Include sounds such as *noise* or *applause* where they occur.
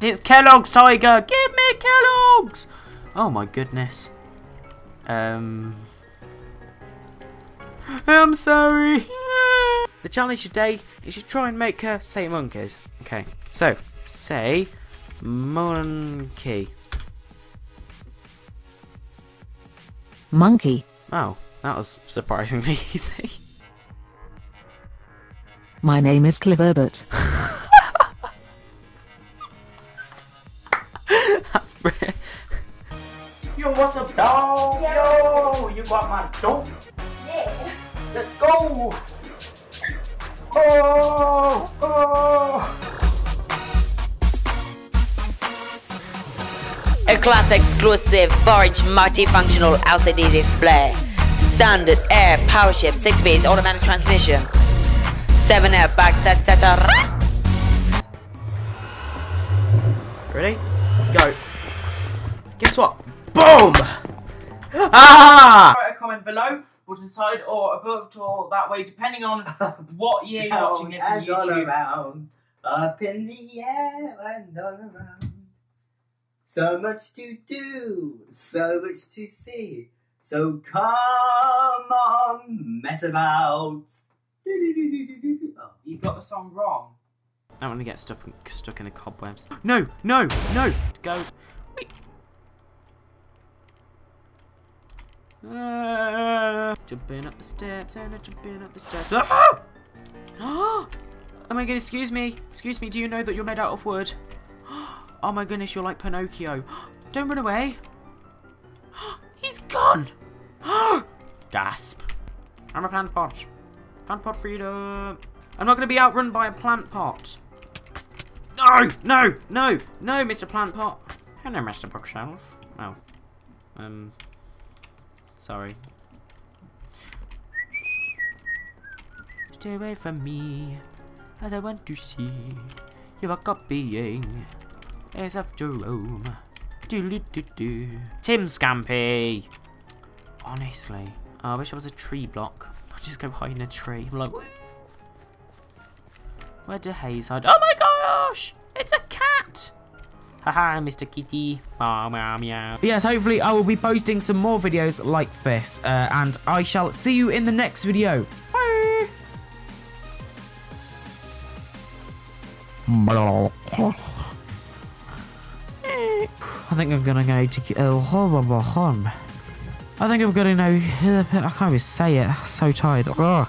It's Kellogg's, Tiger! Give me Kellogg's! Oh my goodness. Um... I'm sorry. *laughs* the challenge today is to try and make her say monkeys. Okay, so, say monkey. Monkey. Oh, that was surprisingly *laughs* easy. My name is Cliverbert. *laughs* Brilliant. Yo, what's up, dog? Yo, you got my dope? Yeah. Let's go! Oh, oh. A class exclusive Forge multifunctional LCD display. Standard air power shift 6 speed automatic transmission. 7 air back. Ready? Go. Ah! Write a comment below, or to the side, or above, or that way, depending on *laughs* what year you're watching this on and all YouTube. around, up in the air and all around. So much to do, so much to see. So come on, mess about. Oh, You got the song wrong. I don't want to get stuck stuck in the cobwebs. No, no, no! Go. Wait. Ah. jumping up the steps and I'm jumping up the steps. Ah! *gasps* oh my goodness, excuse me. Excuse me, do you know that you're made out of wood? *gasps* Oh my goodness, you're like Pinocchio. *gasps* Don't run away. He's gone. Gasp. I'm a plant pot. Plant pot freedom. I'm not going to be outrun by a plant pot. No, no, no, no, Mr. Plant Pot. Hello, Mr. Bookshelf. Oh. Um. Sorry. Stay away from me, as I want to see you are copying as of Jerome. Do do do do. Tim Scampy. Honestly, oh, I wish I was a tree block. I'd just go hide in a tree. I'm like, where do Hayes hide? Oh my gosh! It's a cat! Haha, Mr. Kitty. Meow, meow, meow. Yes, hopefully I will be posting some more videos like this. Uh, and I shall see you in the next video. *laughs* I think I'm gonna go to. Uh, I think I'm gonna know. I can't even say it. I'm so tired. Ugh.